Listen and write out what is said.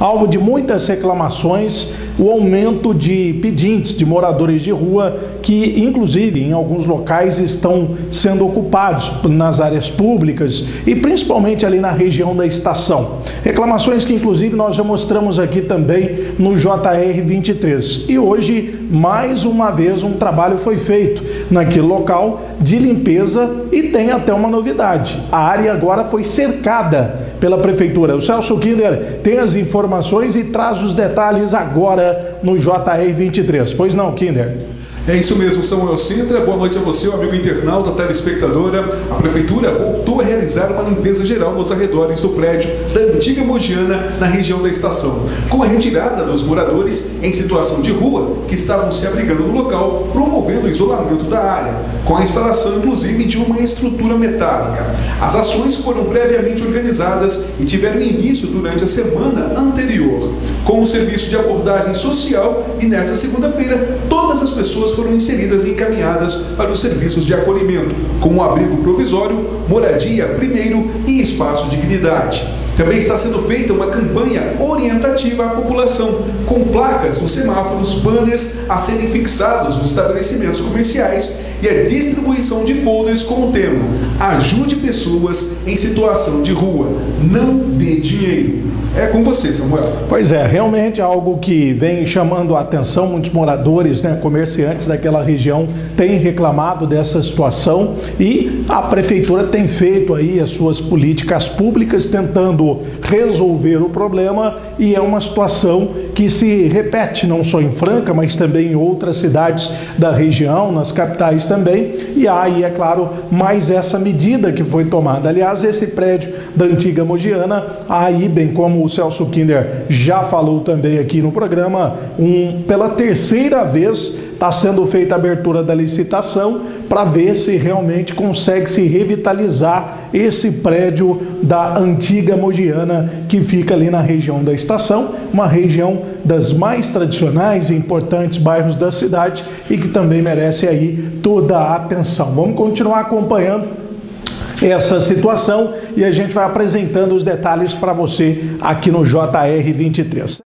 Alvo de muitas reclamações, o aumento de pedintes de moradores de rua que, inclusive, em alguns locais estão sendo ocupados nas áreas públicas e principalmente ali na região da estação. Reclamações que, inclusive, nós já mostramos aqui também no JR 23. E hoje, mais uma vez, um trabalho foi feito naquele local de limpeza e tem até uma novidade. A área agora foi cercada pela prefeitura. O Celso Kinder tem as informações e traz os detalhes agora no JR 23. Pois não, Kinder? É isso mesmo, Samuel Sintra. Boa noite a você, amigo internauta, telespectadora. A Prefeitura voltou a realizar uma limpeza geral nos arredores do prédio da antiga Mogiana, na região da estação, com a retirada dos moradores em situação de rua que estavam se abrigando no local, promovendo o isolamento da área, com a instalação, inclusive, de uma estrutura metálica. As ações foram previamente organizadas e tiveram início durante a semana anterior, com o serviço de abordagem social e nesta segunda-feira todas as pessoas foram inseridas e encaminhadas para os serviços de acolhimento, como abrigo provisório, moradia primeiro e espaço dignidade. Também está sendo feita uma campanha orientativa à população, com placas nos semáforos, banners a serem fixados nos estabelecimentos comerciais e a distribuição de folders com o tema Ajude pessoas em situação de rua, não dê dinheiro. É com você, Samuel. Pois é, realmente algo que vem chamando a atenção. Muitos moradores, né, comerciantes daquela região têm reclamado dessa situação e a prefeitura tem feito aí as suas políticas públicas tentando resolver o problema e é uma situação que se repete não só em Franca, mas também em outras cidades da região, nas capitais também. E aí, é claro, mais essa medida que foi tomada. Aliás, esse prédio da antiga Mogiana, aí, bem como o Celso Kinder já falou também aqui no programa, um, pela terceira vez está sendo feita a abertura da licitação para ver se realmente consegue se revitalizar esse prédio da antiga Mogiana que fica ali na região da estação, uma região das mais tradicionais e importantes bairros da cidade e que também merece aí toda a atenção. Vamos continuar acompanhando essa situação e a gente vai apresentando os detalhes para você aqui no JR 23.